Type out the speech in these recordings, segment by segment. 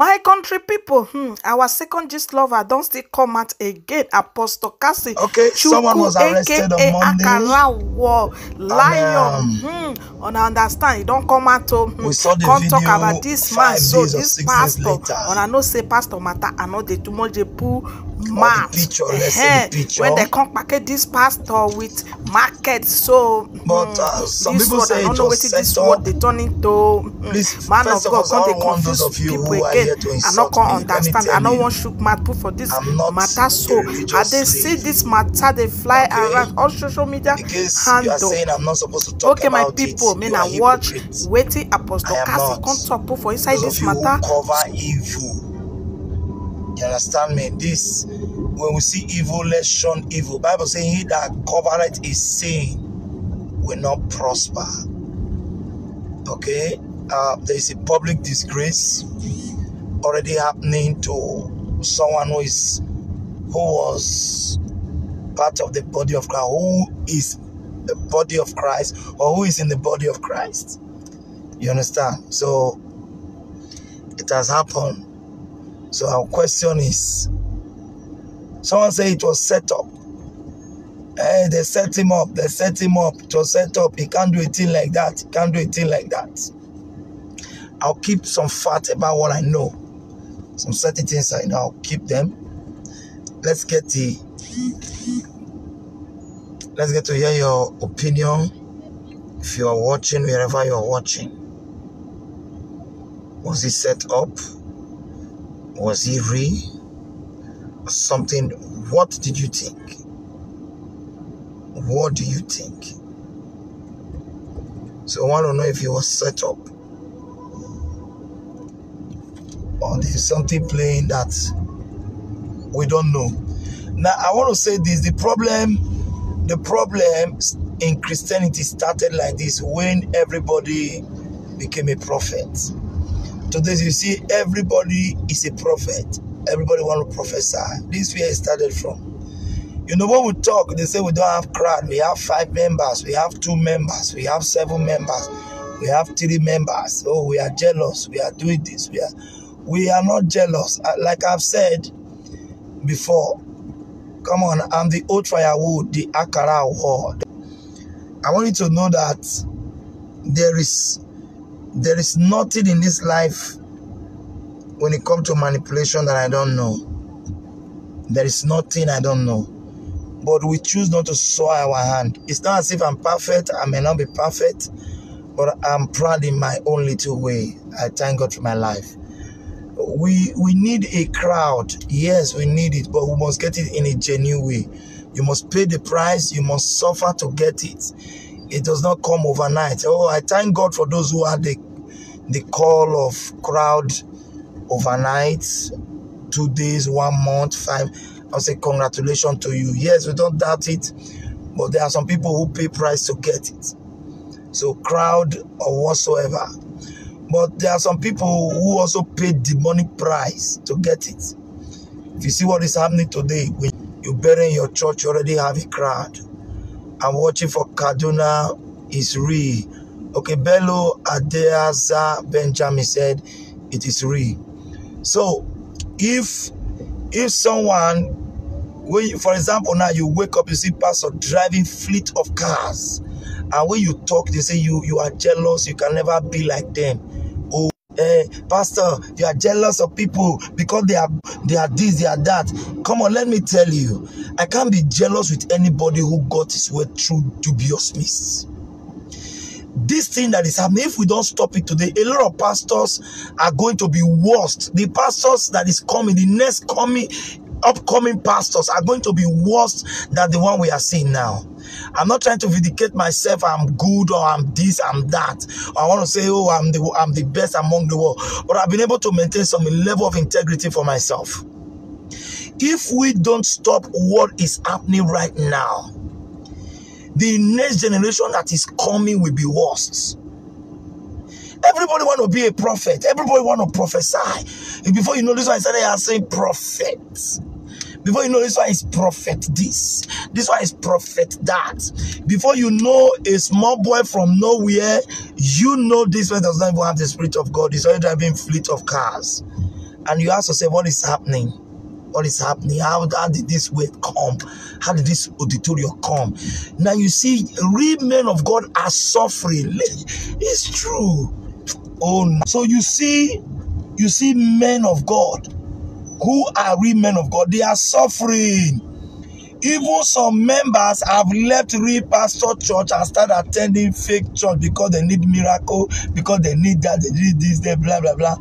my country pipo hmm our second gist lover don still come out again apostle cassie Okay, someone was arrested on Monday. akarawo lion hmm una understand e don come out o hmm We saw the come talk video about dis man. So dis pastor una know say pastor matter i no dey too much dey pull mouth picture, let's see the Ehen, picture. when dem come package dis pastor with market so But, hmm, uh, some dis people word say i no it know was wetin dis set word up. dey turn into hmm, Please, man of first of god all, come I dey don't want confuse those of you people who are again here to i no insult come me. Let me understand i tell no you, wan chook mouth put for dis I'm not matter so a religious i dey see slave. dis matter dey fly Okay? around all social media In case you are handle saying I'm not supposed to talk okay my about pipo it, may you na are watch hypocrites. wetin apostle I am Kassy not. come talk put for inside Those dis of you who matter cover evil. You understand me? This, when we see evil, let's shun evil. Bible saying, "He that covereth his sin will not prosper." Okay, uh, there is a public disgrace already happening to someone who is who was part of the body of Christ, who is the body of Christ, or who is in the body of Christ. You understand? So it has happened. So our question is someone say it was set up. Hey, they set him up, they set him up, it was set up. He can't do a thing like that, he can't do a thing like that. I'll keep some fat about what I know. Some certain things I know, I'll keep them. Let's get the let's get to hear your opinion if you are watching wherever you are watching. Was he set up? Was he real? Something? What did you think? What do you think? So I want to know if he was set up. Or there's something playing that we don't know. Now I want to say this the problem the problem in Christianity started like this when everybody became a prophet. Today you see everybody is a prophet. Everybody want to prophesy. This is where it started from. You know when we talk, they say we don't have crowd. We have five members. We have two members. We have seven members. We have three members. Oh, we are jealous. We are doing this. We are, we are not jealous. Uh, Like I've said before. Come on, I'm the old firewood, the Akara award. I want you to know that there is there is nothing in this life when it comes to manipulation that I don't know. There is nothing I don't know. But we choose not to soil our hand. It's not as if I'm perfect. I may not be perfect, but I'm proud in my own little way. I thank God for my life. We we need a crowd. Yes, we need it, but we must get it in a genuine way. You must pay the price. You must suffer to get it. It does not come overnight. Oh, I thank God for those who had the the call of crowd overnight, two days, one month, five. I'll say congratulations to you. Yes, we don't doubt it, but there are some people who pay price to get it. So crowd or whatsoever. But there are some people who also pay demonic price to get it. If you see what is happening today, when you bury in your church, you already have a crowd. I'm watching for Kaduna is real. Okay, Bello Adeaza Benjamin said it is real. So if if someone when you, for example now you wake up you see pastor driving fleet of cars and when you talk they say you you are jealous you can never be like them. Oh eh, pastor you are jealous of people because they are they are this they are that. Come on let me tell you i can't be jealous with anybody who got his way through dubious means this thing that is happening, if we don't stop it today, a lot of pastors are going to be worst. The pastors that is coming, the next coming, upcoming pastors are going to be worse than the one we are seeing now. I'm not trying to vindicate myself. I'm good or I'm this, I'm that. I want to say, oh, I'm the I'm the best among the world. But I've been able to maintain some level of integrity for myself. If we don't stop what is happening right now, the next generation that is coming will be worse. Everybody want to be a prophet. Everybody want to prophesy. Before you know this one, I started asking prophets. Before you know this one is prophet this. This one is prophet that. Before you know a small boy from nowhere, you know this one does not even have the spirit of God. He's already driving fleet of cars. and you ask yourself, what is happening? What is happening? How, how did this weight come? How did this auditorium come? Now you see, real men of God are suffering. It's true. Oh, no. so you see, you see men of God who are real men of God, they are suffering. Even some members have left real pastor church and started attending fake church because they need miracle, because they need that, they need this, they blah blah blah.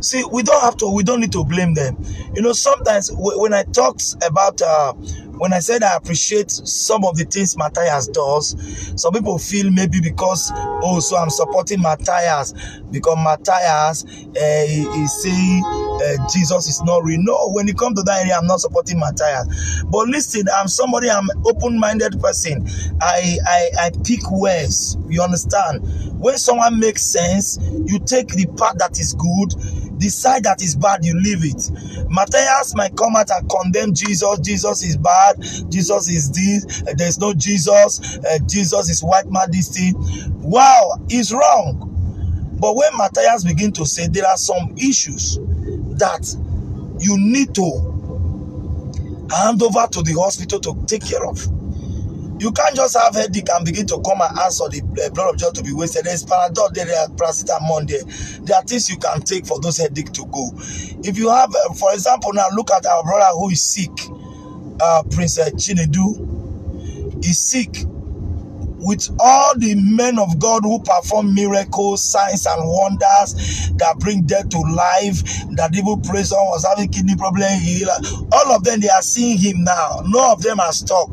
See, we don't have to, we don't need to blame them. You know, sometimes when I talked about uh, when I said I appreciate some of the things Matthias does, some people feel maybe because, oh, so I'm supporting Matthias because Matthias uh, is saying uh, Jesus is not real. No, when it comes to that area, I'm not supporting Mathias. But listen, I'm somebody, I'm open-minded person. I, I, I pick words. You understand? When someone makes sense, you take the part that is good the side that is bad, you leave it. Mathias might come out and condemn Jesus. Jesus is bad. Jesus is this. Uh, there's no Jesus. Uh, Jesus is white man, this thing. Wow, he's wrong. But when Mathias begin to say there are some issues that you need to hand over to the hospital to take care of. You can't just have headache and begin to come and ask for the uh, blood of Jesus to be wasted. There's Panadol there, there paracetamol there. There are things you can take for those headache to go. If you have, uh, for example, now look at our brother who is sick, uh, Prince uh, Chinedu. Is sick with all the men of God who perform miracles, signs, and wonders that bring death to life, that evil person was having kidney problem, heal. All of them, they are seeing him now. None of them are stuck.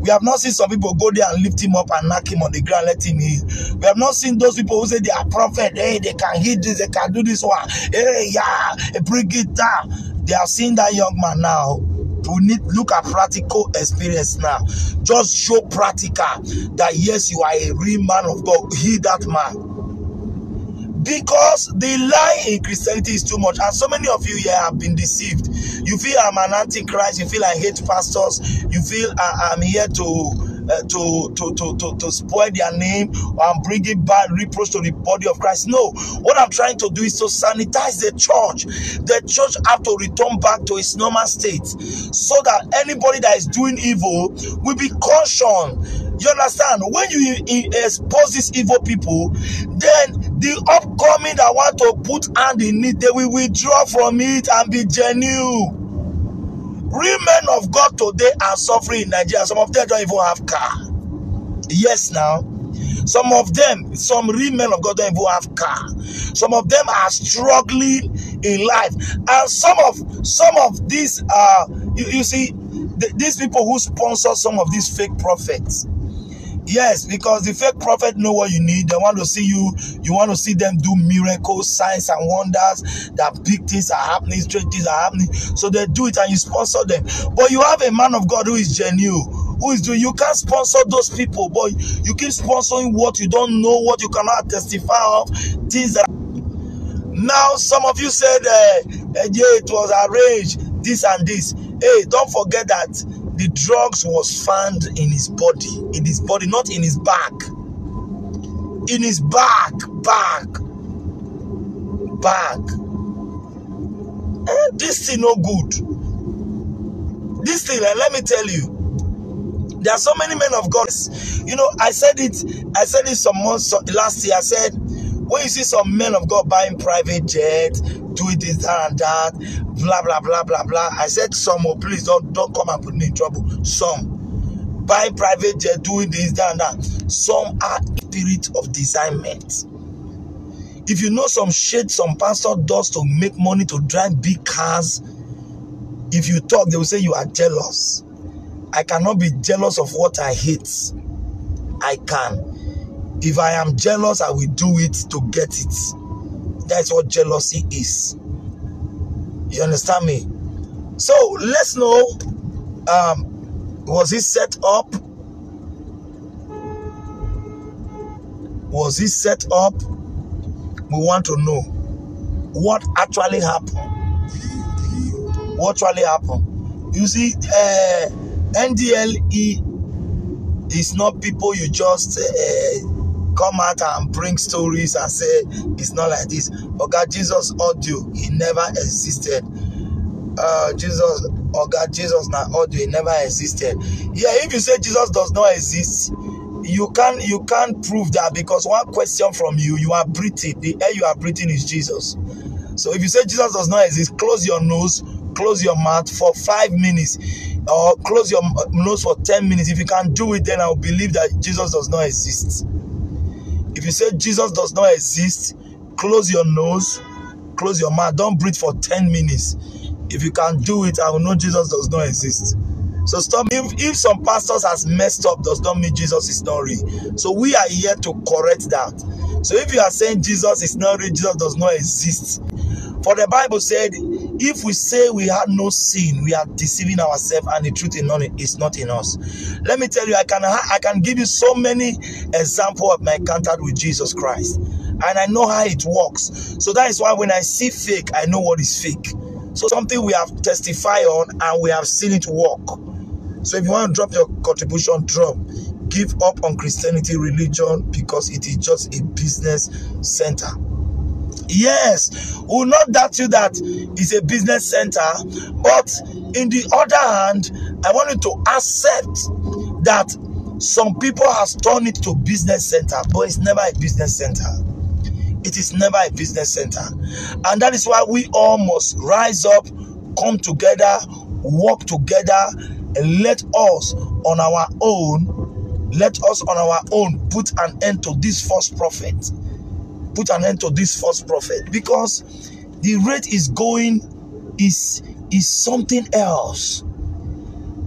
We have not seen some people go there and lift him up and knock him on the ground, let him heal. We have not seen those people who say they are prophet. Hey, they can heal this, they can do this one. Hey, yeah, bring it down. They are seeing that young man now. We need look at practical experience now. Just show practical that yes, you are a real man of God. Heal that man because the lie in Christianity is too much, and so many of you here have been deceived. You feel I'm an antichrist, you feel I hate pastors, you feel I, am here to uh, to, to, to, to, to spoil their name and bring it bad reproach to the body of Christ. No, what I'm trying to do is to sanitize the church. The church have to return back to its normal state so that anybody that is doing evil will be cautioned you understand? When you expose these evil people, then the upcoming that want to put hand in it, they will withdraw from it and be genuine. Real men of God today are suffering in Nigeria. Some of them don't even have car. Yes, now. Some of them, some real men of God don't even have car. Some of them are struggling in life. And some of some of these uh you, you see th these people who sponsor some of these fake prophets Yes, because the fake prophet know what you need. They want to see you. You want to see them do miracles, signs, and wonders. That big things are happening, strange things are happening. So they do it and you sponsor them. But you have a man of God who is genuine who is doing you can't sponsor those people but you keep sponsoring what you don't know what you cannot testify of things that now some of you said uh, yeah it was arranged this and this hey don't forget that the drugs was found in his body in his body not in his back in his back back back eh, this thing no good this thing eh, let me tell you there are so many men of God. You know, I said it. I said it some months last year. I said when you see some men of God buying private jets, doing this, that, and that, blah, blah, blah, blah, blah. I said some, oh, please don't, don't come and put me in trouble. Some. Buying private jet, doing this, that, and that. Some are spirit of discernment. If you know some shit some pastor does to make money to drive big cars, if you talk, they will say you are jealous. I cannot be jealous of what I hate. I can. If I am jealous, I will do it to get it. That's what jealousy is. You understand me? So let's know um, was he set up? Was he set up? We want to know what actually happened. What actually happened? You see, uh, NDLE is not people you just uh, come out and bring stories and say it's not like this. God, Jesus audio, he never existed. Uh, Jesus, oh God, Jesus now audio, he never existed. Yeah, if you say Jesus does not exist, you can't you can't prove that because one question from you, you are breathing. The air you are breathing is Jesus. So if you say Jesus does not exist, close your nose, close your mouth for five minutes, or close your nose for 10 minutes. If you can do it, then I'll believe that Jesus does not exist. If you say Jesus does not exist, close your nose, close your mouth, don't breathe for 10 minutes. If you can do it, I will know Jesus does not exist. So stop. If, if some pastors has messed up, does not mean Jesus is not real. So we are here to correct that. So if you are saying Jesus is not real, Jesus does not exist. For the Bible said, if we say we had no sin, we are deceiving ourselves, and the truth is not in us. Let me tell you, I can I can give you so many examples of my encounter with Jesus Christ, and I know how it works. So that is why when I see fake, I know what is fake. So something we have testified on, and we have seen it work. So if you want to drop your contribution, drop. Give up on Christianity religion because it is just a business center. Yes, will not doubt you that it's a business center, but in the other hand, I want you to accept that some people has turned it to business center, but it's never a business center. It is never a business center. And that is why we all must rise up, come together, work together, and let us on our own, let us on our own put an end to this false prophet. Put an end to this false prophet because the rate is going is is something else.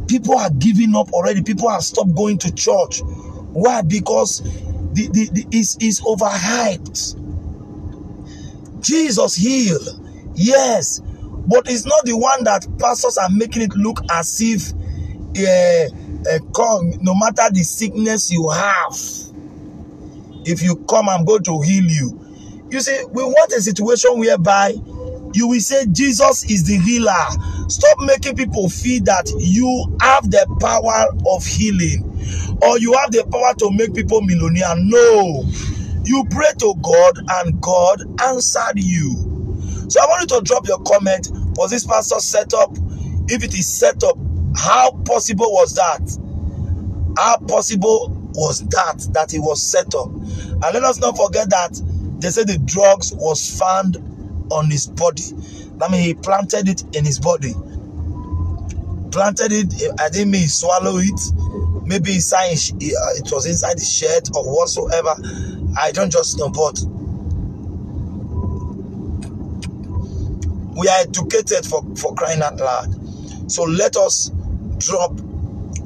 People are giving up already. People have stopped going to church. Why? Because the, the, the is is overhyped. Jesus heal, yes, but it's not the one that pastors are making it look as if uh, uh, come no matter the sickness you have if you come i'm going to heal you you see we want a situation whereby you will say jesus is the healer. Stop making people feel that you have the power of healing or you have the power to make people millionaire. No. You pray to god and god answered you. So i want you to drop your comment. Was this pastor set up? If it is set up how possible was that? How possible was that that it was set up? And let us not forget that they said the drugs was found on his body. That means he planted it in his body. Planted it, I didn't mean he swallowed it. Maybe inside uh, it was inside the shirt or whatsoever. I don't just know, but we are educated for, for crying out loud. So let us drop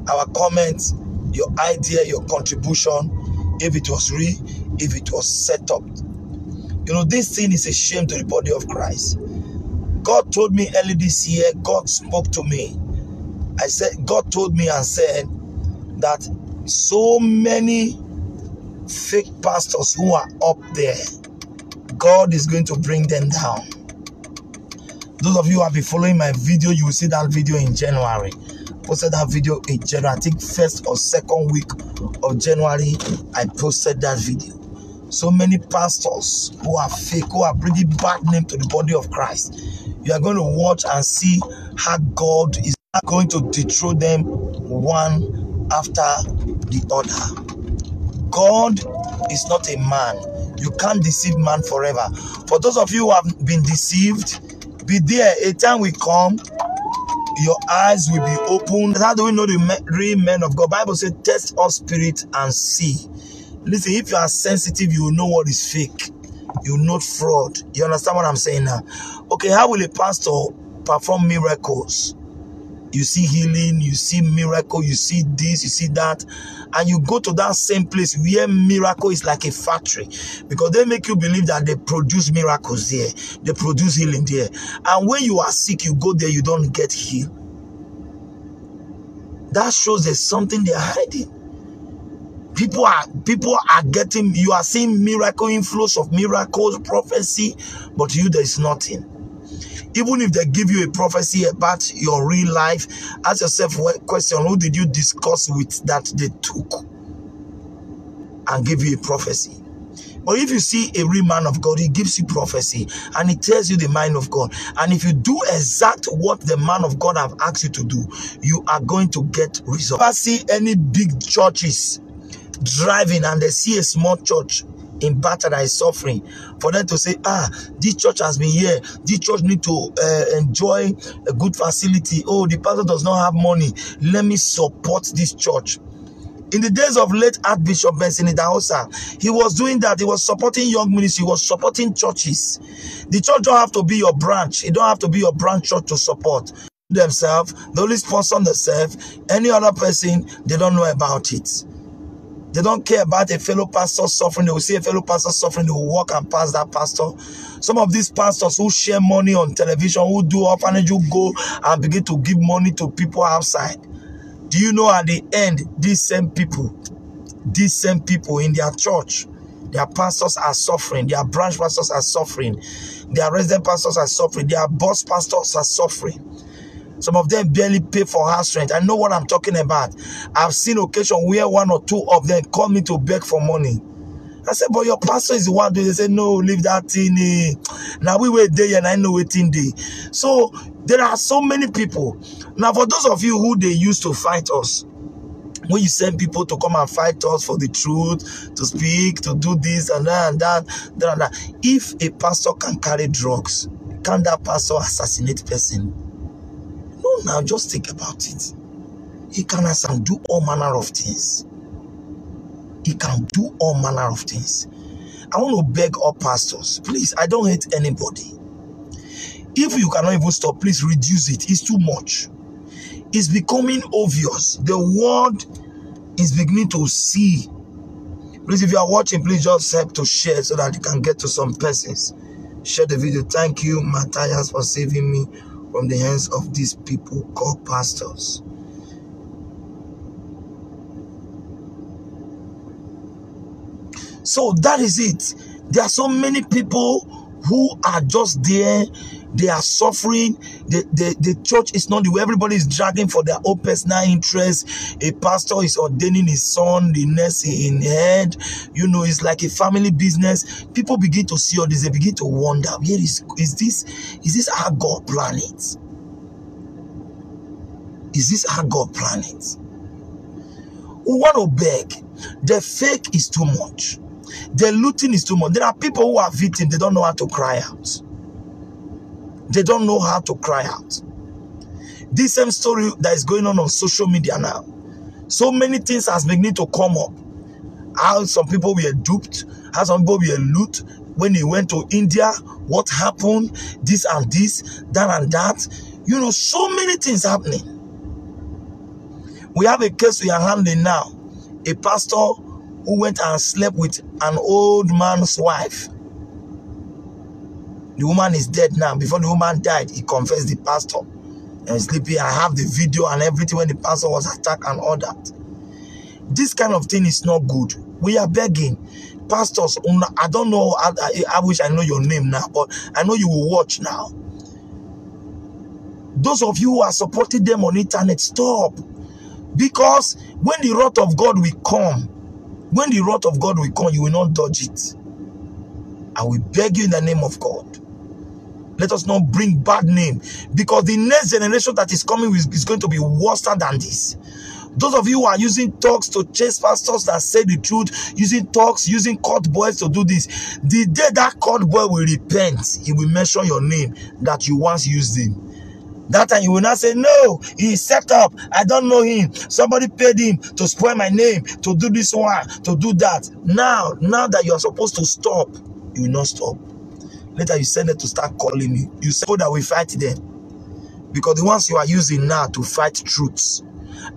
our comments, your idea, your contribution, if it was real, if it was set up. You know, this thing is a shame to the body of Christ. God told me early this year, God spoke to me. I said, God told me and said that so many fake pastors who are up there, God is going to bring them down. Those of you who have been following my video, you will see that video in January posted that video in January. I think first or second week of January, I posted that video. So many pastors who are fake, who are bringing bad name to the body of Christ. You are going to watch and see how God is going to dethrone them one after the other. God is not a man. You can't deceive man forever. For those of you who have been deceived, be there. A time will come your eyes will be opened. How do we know the real men of God? Bible says, test all spirit and see. Listen, if you are sensitive, you will know what is fake. You know fraud. You understand what I'm saying now? Okay, how will a pastor perform miracles? You see healing, you see miracle, you see this, you see that, and you go to that same place where miracle is like a factory because they make you believe that they produce miracles there, they produce healing there. And when you are sick, you go there, you don't get healed. That shows there's something they're hiding. People are people are getting you are seeing miracle inflows of miracles, prophecy, but you there is nothing. Even if they give you a prophecy about your real life, ask yourself one question who did you discuss with that they took? and give you a prophecy. But if you see a real man of God, he gives you prophecy and he tells you the mind of God. And if you do exact what the man of God have asked you to do, you are going to get results. I see any big churches driving and they see a small church in battle that is suffering for them to say ah this church has been here this church need to uh, enjoy a good facility oh the pastor does not have money let me support this church in the days of late Archbishop Benson Idahosa, he was doing that. He was supporting young ministry. He was supporting churches. The church don't have to be your branch. It don't have to be your branch church to support themselves. The only sponsor themselves. Any other person, they don't know about it. They don't care about a fellow pastor suffering. They will see a fellow pastor suffering. They will walk and pass that pastor. Some of these pastors who share money on television, who do orphanage, who go and begin to give money to people outside. Do you know at the end, these same people, these same people in their church, their pastors are suffering, their branch pastors are suffering, their resident pastors are suffering, their boss pastors are suffering. Some of them barely pay for house rent. I know what I'm talking about. I've seen occasion where one or two of them call me to beg for money. I said, but your pastor is the one doing. They say, no, leave that thing. Now we wait there and I know waiting day. So there are so many people. Now for those of you who they used to fight us, when you send people to come and fight us for the truth, to speak, to do this and that and that, that and that. If a pastor can carry drugs, can that pastor assassinate person? No, now just think about it. He can and do all manner of things. He can do all manner of things. I want to beg all pastors, please, I don't hate anybody. If you cannot even stop, please reduce it. It's too much. It's becoming obvious. The world is beginning to see. Please, if you are watching, please just help to share so that you can get to some persons. Share the video. Thank you, Mathias, for saving me from the hands of these people called pastors. So that is it. There are so many people who are just there. They are suffering. The, the, the church is not the way everybody is dragging for their own personal interest. A pastor is ordaining his son, the next in head. You know, it's like a family business. People begin to see all this. They begin to wonder, where is, is this? Is this how God planned Is this how God planned it? We want to beg. The fake is too much. The looting is too much. There are people who are victims, they don't know how to cry out. They don't know how to cry out. This same story that is going on on social media now. So many things has begun to come up. How some people were duped, how some people were loot when they went to India, what happened, this and this, that and that. You know, so many things happening. We have a case we are handling now. A pastor who went and slept with an old man's wife. The woman is dead now. Before the woman died, he confessed the pastor. And sleeping. I have the video and everything when the pastor was attacked and all that. This kind of thing is not good. We are begging. Pastors, I don't know, I, I, I wish I know your name now, but I know you will watch now. Those of you who are supporting them on internet, stop. Because when the wrath of God will come, when the wrath of God will come, you will not dodge it. I will beg you in the name of God. Let us not bring bad name because the next generation that is coming is going to be worse than this. Those of you who are using talks to chase pastors that say the truth, using talks, using court boys to do this, the day that court boy will repent, he will mention your name that you once used him. That time you will not say, no, he set up. I don't know him. Somebody paid him to spoil my name, to do this one, to do that. Now, now that you are supposed to stop, you will not stop. Later you send them to start calling me. You say that we fight them. Because the ones you are using now to fight truths.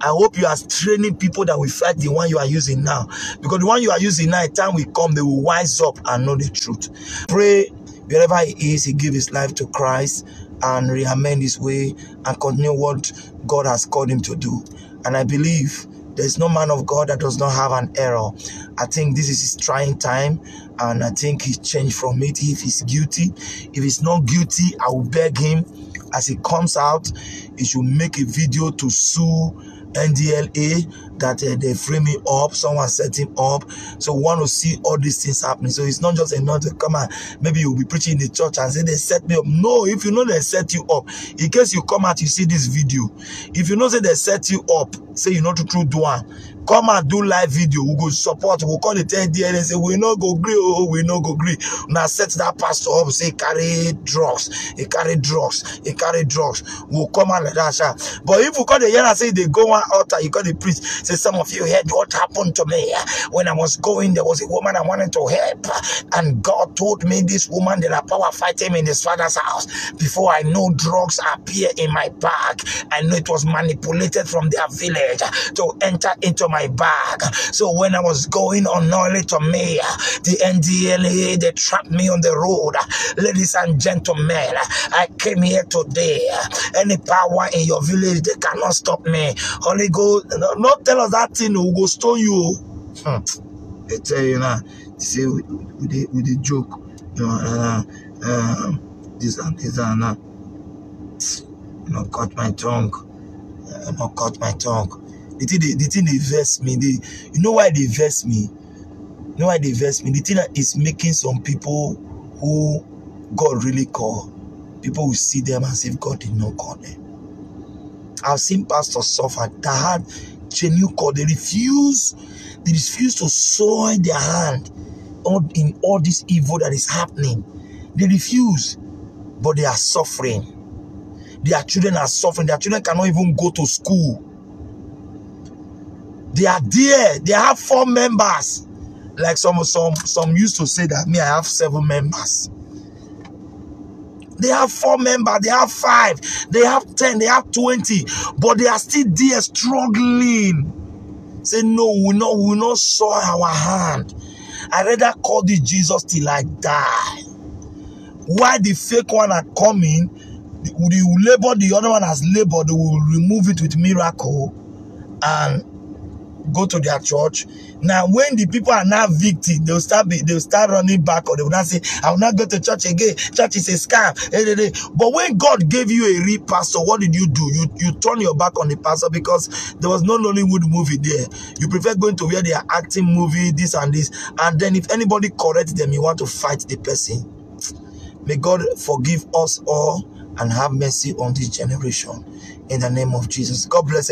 I hope you are training people that will fight the one you are using now. Because the one you are using now, time will come, they will wise up and know the truth. Pray wherever he is, he give his life to Christ and reamend his way and continue what God has called him to do. And I believe there's no man of God that does not have an error. I think this is his trying time, and I think he changed from it. If he's guilty, if he's not guilty, I will beg him as he comes out, he should make a video to sue NDLA that uh, they frame him up, someone set him up. So we want to see all these things happening. So it's not just enough to come and maybe you'll be preaching in the church and say they set me up. No, if you know they set you up, in case you come out, you see this video. If you know say they set you up, say you know to true do one. Come and do live video. We go support. We call the NDLA and say we no go agree. Oh, we no go agree. Now set that pastor up. Say carry drugs. He carry drugs. He carry drugs. We'll come out like that. Sha. But if we call the and say they go one altar, you call the priest. Say some of you heard what happened to me when I was going. There was a woman I wanted to help, and God told me this woman there are power fighting in his father's house. Before I know drugs appear in my bag, I know it was manipulated from their village to enter into my bag. So when I was going on unknowingly to me, the NDLA they trapped me on the road. Ladies and gentlemen, I came here today. Any power in your village they cannot stop me. Holy Ghost, no, not tell us that thing will go stone you. Hmm. They tell you now, you see with, the with the joke, you know, uh, um, this and this and that. You know, cut my tongue. Uh, not cut my tongue. The thing, they, the thing they me. They, you know why they vex me? You know why they vex me? The thing that is making some people who God really call, people will see them as if God did not call them. I've seen pastors suffer that had genuine call. They refuse, they refuse to soil their hand in all this evil that is happening. They refuse, but they are suffering. Their children are suffering. Their children cannot even go to school. They are there. They have four members. Like some some some used to say that me, I have seven members. They have four members, they have five, they have 10, they have 20, but they are still there struggling. Say, no, we not, we not saw our hand. I rather call this Jesus till I die. Why the fake one are coming, the, the labor the other one has labored, they will remove it with miracle and go to their church. Now, when the people are now victim, they'll start be, they'll start running back or they will not say, I will not go to church again. Church is a scam. Eh, eh, eh. But when God gave you a real pastor, what did you do? You you turn your back on the pastor because there was no Nollywood movie there. You prefer going to where they are acting movie, this and this. And then if anybody corrects them, you want to fight the person. May God forgive us all and have mercy on this generation. In the name of Jesus. God bless